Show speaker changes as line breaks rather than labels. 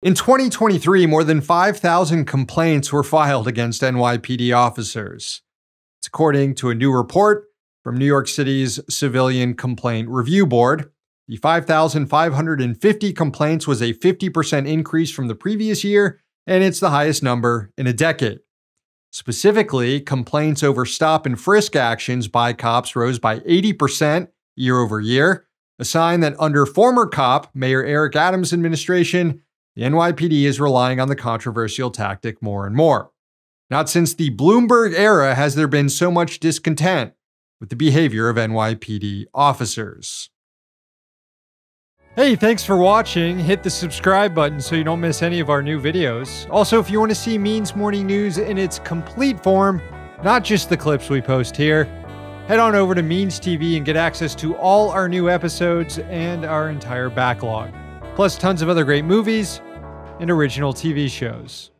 In 2023, more than 5,000 complaints were filed against NYPD officers. It's according to a new report from New York City's Civilian Complaint Review Board. The 5,550 complaints was a 50% increase from the previous year, and it's the highest number in a decade. Specifically, complaints over stop and frisk actions by cops rose by 80% year over year, a sign that under former cop Mayor Eric Adams' administration, the NYPD is relying on the controversial tactic more and more. Not since the Bloomberg era has there been so much discontent with the behavior of NYPD officers. Hey, thanks for watching. Hit the subscribe button so you don't miss any of our new videos. Also, if you want to see Means Morning News in its complete form, not just the clips we post here, head on over to Means TV and get access to all our new episodes and our entire backlog, plus tons of other great movies and original TV shows.